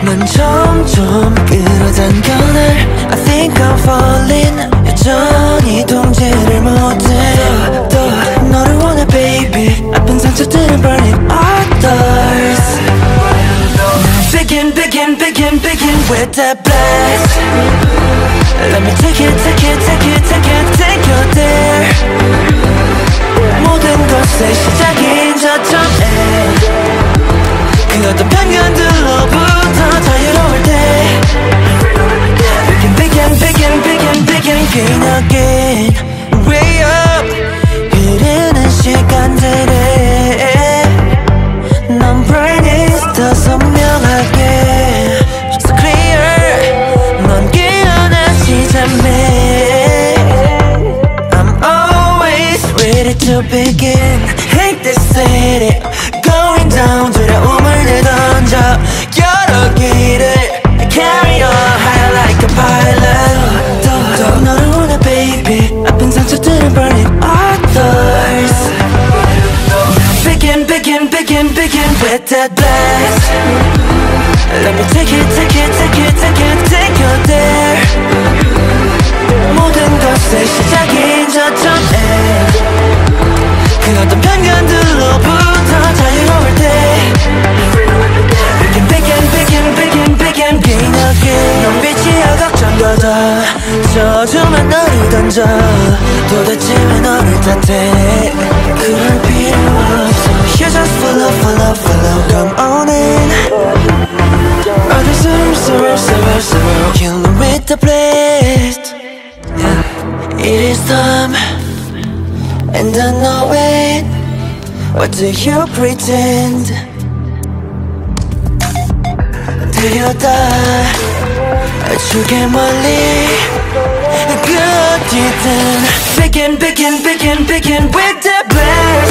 gravity 난 점점 끌어당겨 날 I think I'm falling 여전히 동제를 못해 더, 더 너를 원해 baby 아픈 상처들은 burning others Begin, begin, begin, begin with the blast begin, begin, begin again Way up 흐르는 시간들에 넌 brightest 더 선명하게 So clear 넌 깨어나지 않네 I'm always ready to begin Hate this city Going down 두려 Begin, begin, begin, with that blast Let me take it, take it, take it, take it, take you there 모든 것의 시작인 저점에 그 어떤 편견들로부터 자유로울 때 Begin, begin, begin, begin, begin, begin again 넌 빛이야 걱정보다 저주만 너를 던져 도대체 왜 너를 탓해 Come on in Others are so, so, so Killing with the blast yeah. It is time And I know it What do you pretend? 들여다 줄게 멀리 그 어디든 Begin, begin, begin, begin with the blast